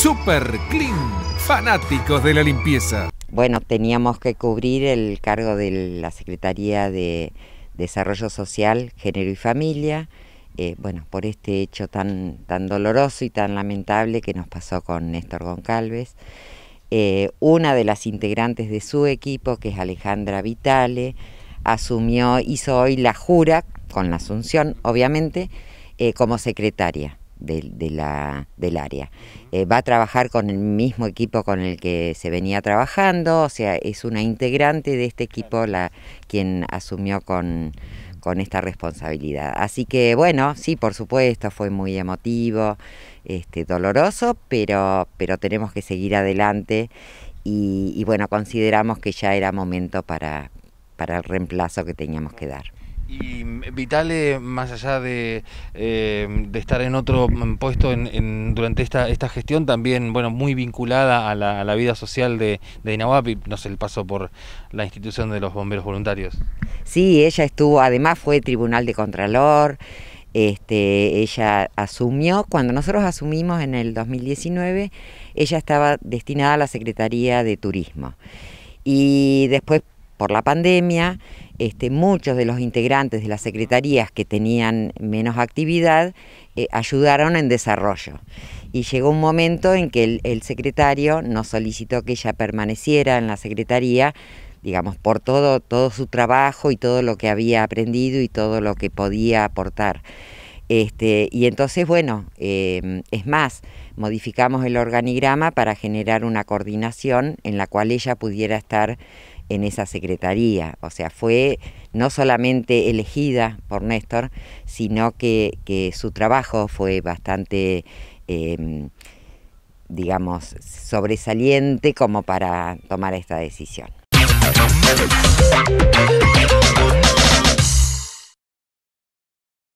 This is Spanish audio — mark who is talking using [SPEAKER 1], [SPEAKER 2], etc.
[SPEAKER 1] Super Clean, fanáticos de la limpieza.
[SPEAKER 2] Bueno, teníamos que cubrir el cargo de la Secretaría de Desarrollo Social, Género y Familia, eh, bueno, por este hecho tan, tan doloroso y tan lamentable que nos pasó con Néstor Goncalves. Eh, una de las integrantes de su equipo, que es Alejandra Vitale, asumió, hizo hoy la jura, con la asunción, obviamente, eh, como secretaria de, la, del área. Eh, va a trabajar con el mismo equipo con el que se venía trabajando, o sea, es una integrante de este equipo la, quien asumió con, con esta responsabilidad. Así que bueno, sí, por supuesto, fue muy emotivo, este, doloroso, pero, pero tenemos que seguir adelante y, y bueno, consideramos que ya era momento para, para el reemplazo que teníamos que dar.
[SPEAKER 3] Y Vitale, más allá de, eh, de estar en otro puesto en, durante esta, esta gestión, también bueno muy vinculada a la, vida social de, de Inahuapi, no sé, el paso por la institución de los bomberos voluntarios.
[SPEAKER 2] Sí, ella estuvo, además fue tribunal de Contralor, este, ella asumió, cuando nosotros asumimos en el 2019, ella estaba destinada a la Secretaría de Turismo. Y después, por la pandemia, este, muchos de los integrantes de las secretarías que tenían menos actividad eh, ayudaron en desarrollo. Y llegó un momento en que el, secretario nos solicitó que ella permaneciera en la secretaría, digamos, por todo, todo su trabajo y todo lo que había aprendido y todo lo que podía aportar. Este, y entonces, bueno, eh, es más, modificamos el organigrama para generar una coordinación en la cual ella pudiera estar en esa secretaría. O sea, fue no solamente elegida por Néstor, sino que, su trabajo fue bastante, em, digamos, sobresaliente como para tomar esta decisión.